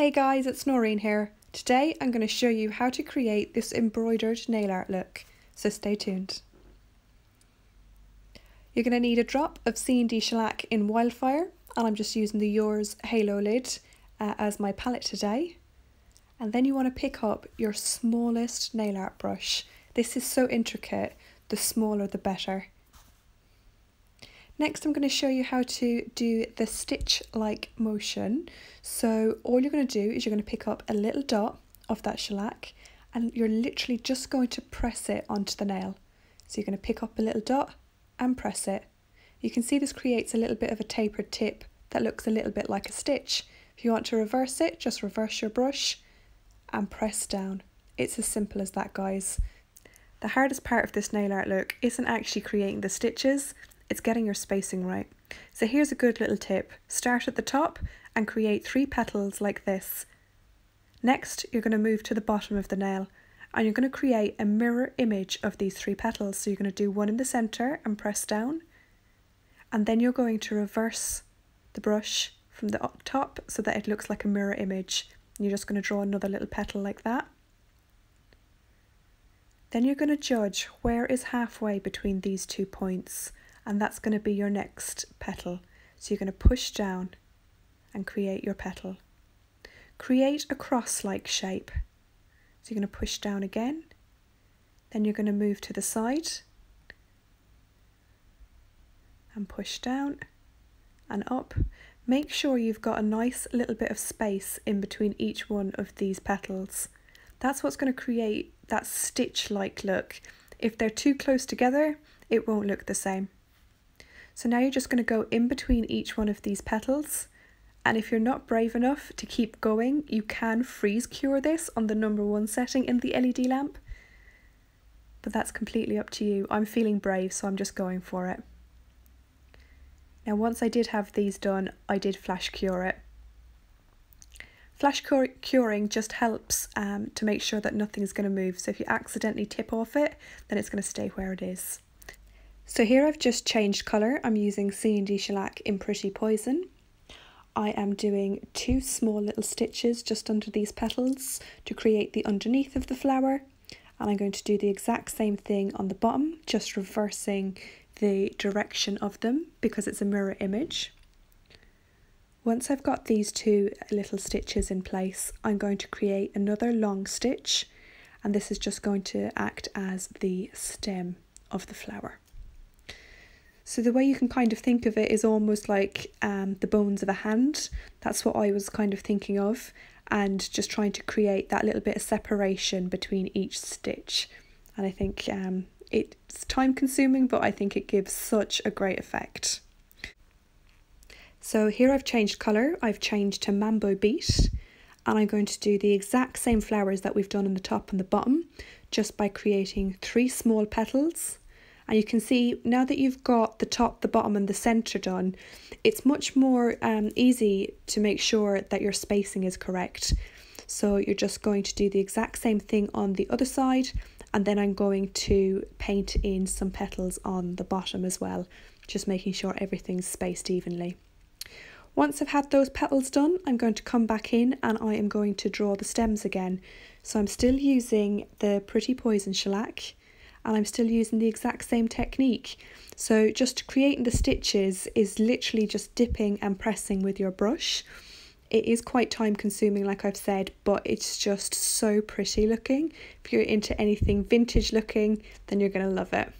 Hey guys, it's Noreen here. Today I'm going to show you how to create this embroidered nail art look, so stay tuned. You're going to need a drop of CND shellac in Wildfire, and I'm just using the Yours Halo lid uh, as my palette today. And then you want to pick up your smallest nail art brush. This is so intricate, the smaller the better. Next I'm going to show you how to do the stitch-like motion. So all you're going to do is you're going to pick up a little dot of that shellac and you're literally just going to press it onto the nail. So you're going to pick up a little dot and press it. You can see this creates a little bit of a tapered tip that looks a little bit like a stitch. If you want to reverse it, just reverse your brush and press down. It's as simple as that guys. The hardest part of this nail art look isn't actually creating the stitches, it's getting your spacing right. So here's a good little tip. Start at the top and create three petals like this. Next, you're going to move to the bottom of the nail and you're going to create a mirror image of these three petals. So you're going to do one in the centre and press down. And then you're going to reverse the brush from the top so that it looks like a mirror image. And you're just going to draw another little petal like that. Then you're going to judge where is halfway between these two points and that's going to be your next petal. So you're going to push down and create your petal. Create a cross-like shape. So you're going to push down again, then you're going to move to the side and push down and up. Make sure you've got a nice little bit of space in between each one of these petals. That's what's going to create that stitch-like look. If they're too close together, it won't look the same. So now you're just going to go in between each one of these petals. And if you're not brave enough to keep going, you can freeze cure this on the number one setting in the LED lamp. But that's completely up to you. I'm feeling brave, so I'm just going for it. Now once I did have these done, I did flash cure it. Flash curing just helps um, to make sure that nothing is going to move. So if you accidentally tip off it, then it's going to stay where it is. So here I've just changed colour. I'm using CND shellac in Pretty Poison. I am doing two small little stitches just under these petals to create the underneath of the flower. And I'm going to do the exact same thing on the bottom, just reversing the direction of them because it's a mirror image. Once I've got these two little stitches in place, I'm going to create another long stitch and this is just going to act as the stem of the flower. So the way you can kind of think of it is almost like um, the bones of a hand. That's what I was kind of thinking of and just trying to create that little bit of separation between each stitch. And I think um, it's time consuming, but I think it gives such a great effect. So here I've changed colour, I've changed to Mambo Beat and I'm going to do the exact same flowers that we've done in the top and the bottom just by creating three small petals and you can see now that you've got the top, the bottom and the centre done, it's much more um, easy to make sure that your spacing is correct. So you're just going to do the exact same thing on the other side and then I'm going to paint in some petals on the bottom as well, just making sure everything's spaced evenly. Once I've had those petals done, I'm going to come back in and I am going to draw the stems again. So I'm still using the Pretty Poison shellac and I'm still using the exact same technique. So just creating the stitches is literally just dipping and pressing with your brush. It is quite time consuming like I've said but it's just so pretty looking. If you're into anything vintage looking then you're going to love it.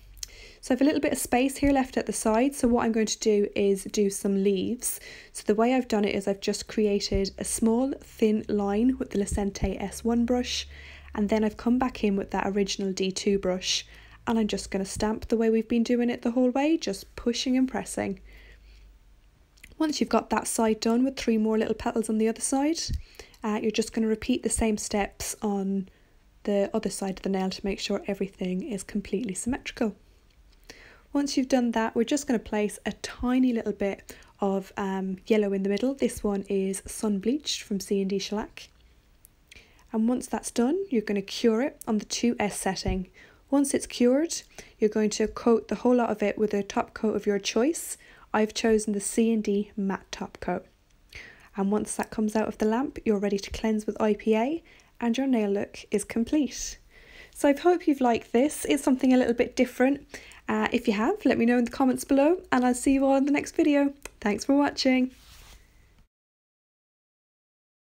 So I have a little bit of space here left at the side so what I'm going to do is do some leaves. So the way I've done it is I've just created a small thin line with the Lecenté S1 brush and then I've come back in with that original D2 brush and I'm just going to stamp the way we've been doing it the whole way, just pushing and pressing. Once you've got that side done with three more little petals on the other side, uh, you're just going to repeat the same steps on the other side of the nail to make sure everything is completely symmetrical. Once you've done that, we're just going to place a tiny little bit of um, yellow in the middle. This one is sun bleached from CND Shellac. And once that's done, you're going to cure it on the 2S setting. Once it's cured, you're going to coat the whole lot of it with a top coat of your choice. I've chosen the CND matte top coat. And once that comes out of the lamp, you're ready to cleanse with IPA and your nail look is complete. So I hope you've liked this. It's something a little bit different. Uh, if you have, let me know in the comments below and I'll see you all in the next video. Thanks for watching.